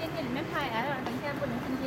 电天里面拍 l 等一下不能进去